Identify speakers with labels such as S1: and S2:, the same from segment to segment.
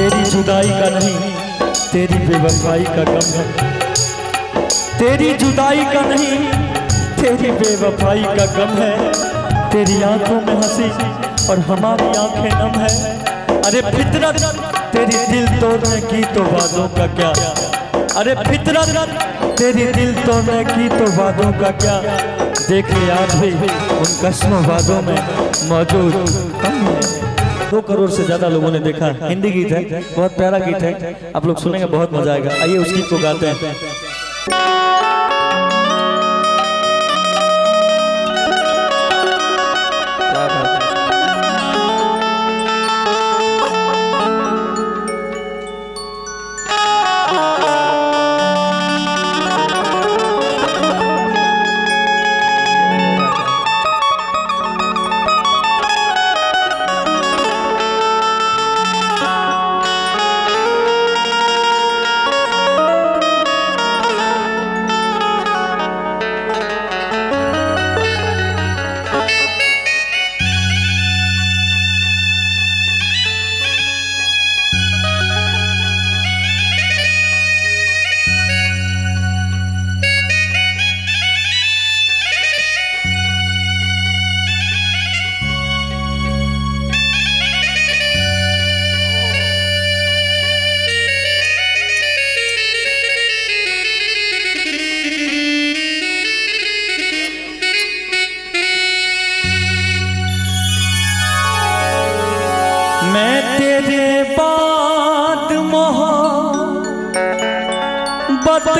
S1: तेरी जुदाई का नहीं, तेरी बेवफाई का गम है। तेरी जुदाई का नहीं, तेरी बेवफाई का गम है। तेरी आँखों में हँसी और हमारी आँखें नम है। अरे फितरत, तेरी दिल तोड़ने की तो वादों का क्या? अरे फितरत, तेरी दिल तोड़ने की तो वादों का क्या? देखे आज भी उन कसमों वादों में मौजूद कम है। दो करोड़ से ज़्यादा लोगों ने देखा। हिंदी गीत है, बहुत प्यारा गीत है। आप लोग सुनेंगे, बहुत मज़ा आएगा। आइए उस गीत को गाते हैं। तेरे बाद मोहब्बत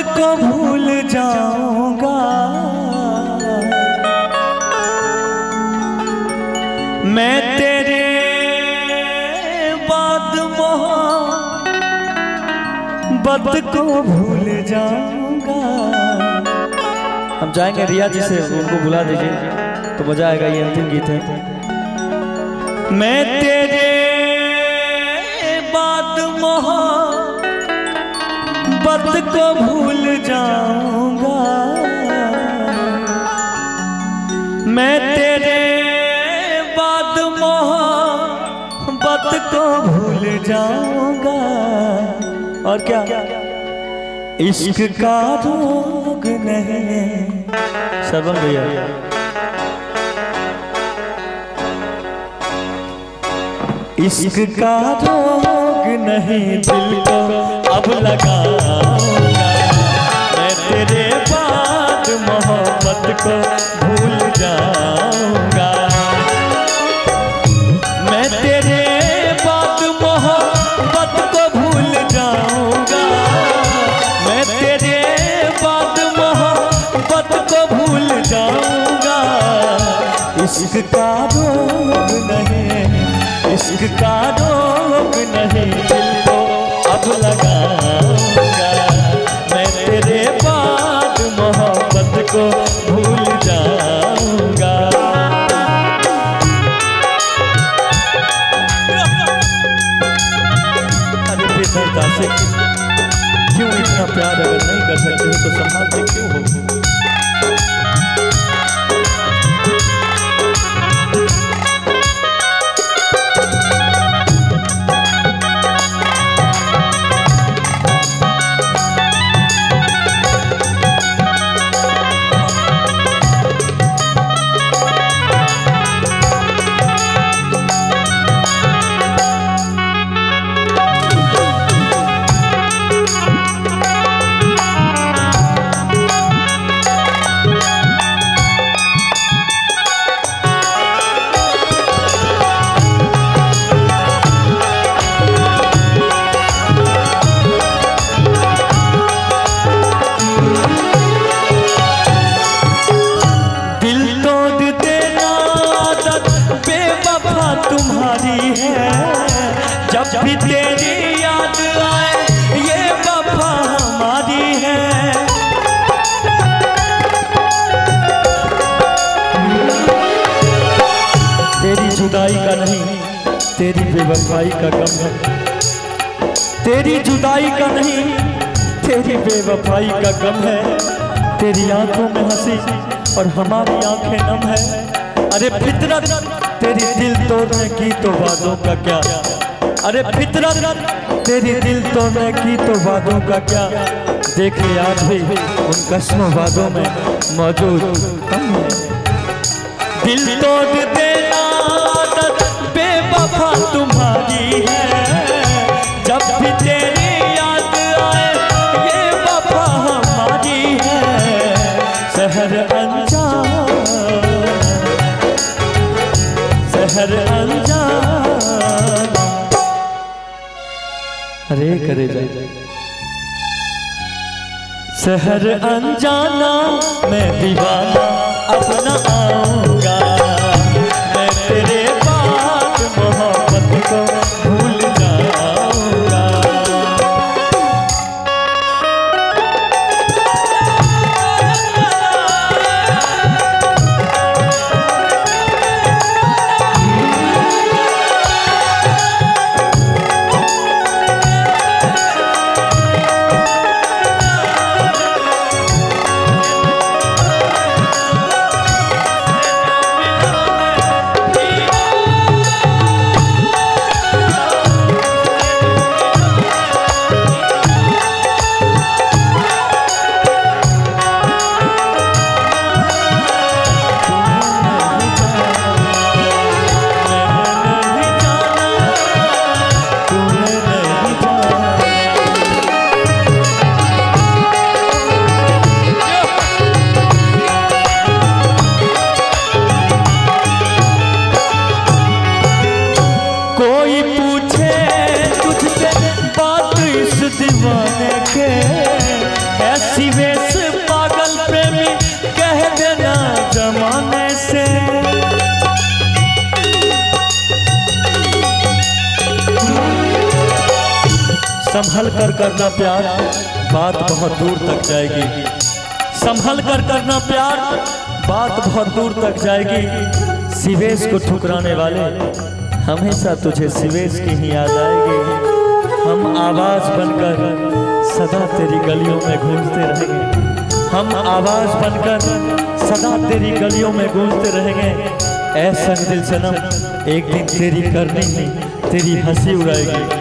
S1: को भूल जाऊँगा। मैं तेरे बाद मोहब्बत को भूल जाऊँगा। हम जाएँगे रिया जी से, उनको बुला दीजिए तो मज़ा आएगा ये अंतिम गीत है। मैं तेरे मोहब्बत को भूल जाऊँगा। मैं तेरे बाद मोहब्बत को भूल जाऊँगा। और क्या? इश्क का रोग नहीं। सरवम भैया। इश्क का रोग नहीं दिल को अब लगाऊँगा। मैं तेरे बाद मोहब्बत को भूल जाऊँगा। मैं तेरे को भूल जाऊँगा। मैं तेरे को भूल जाऊँगा। इश्क का रोग नहीं, इश्क का रोग नहीं जुदाई का नहीं, तेरी बेवफाई का गम है। तेरी जुदाई का नहीं, तेरी बेवफाई का गम है। तेरी आँखों में हँसी और हमारी आँखें नम है। अरे फितरत, तेरी दिल तोड़ने की तो वादों का क्या? अरे फितरत, तेरी दिल तो मैं की तो वादों का क्या? देखे आज भी उन कसमों वादों में मौजूद दिल तोड़ देना तुम्हारी है। जब भी तेरी याद आए, ये हमारी है। शहर शहर अरे करे जाए शहर अनजाना, मैं दीवाना अपना आऊँगा। मोहब्बत को संभल कर करना प्यार बात बहुत दूर तक जाएगी। संभल कर करना प्यार बात बहुत दूर तक जाएगी। सिवेश को ठुकराने वाले हमेशा तुझे सिवेश की ही याद आएगी। हम आवाज़ बनकर सदा तेरी गलियों में घूमते रहेंगे। हम आवाज़ बनकर सदा तेरी गलियों में गूंजते रहेंगे। ऐसा दिल सनम एक दिन तेरी करनी ही तेरी हँसी उड़ाएगी।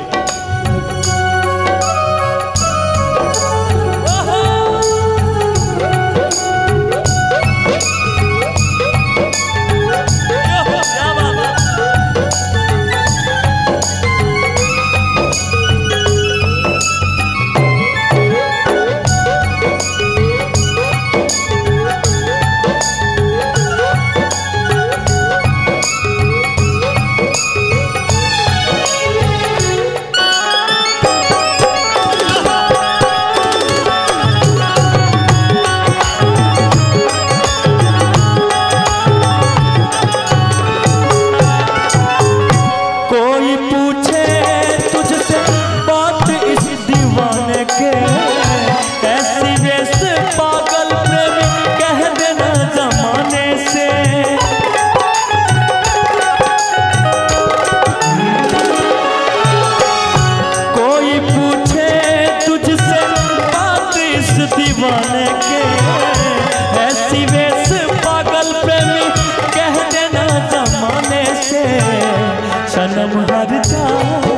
S1: सनम हर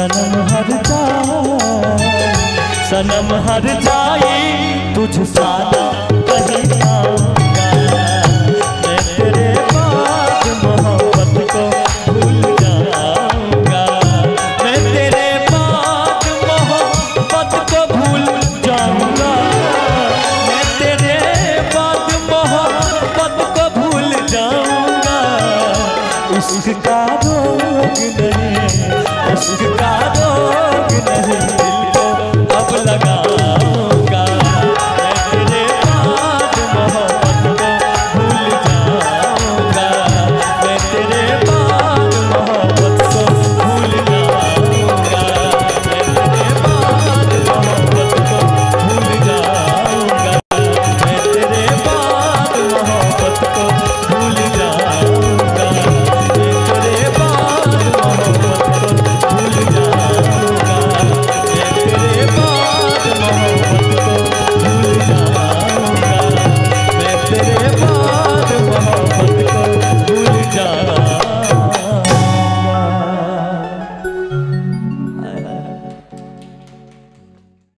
S1: सनम हर जाए सनम हर जाए तुझ सादा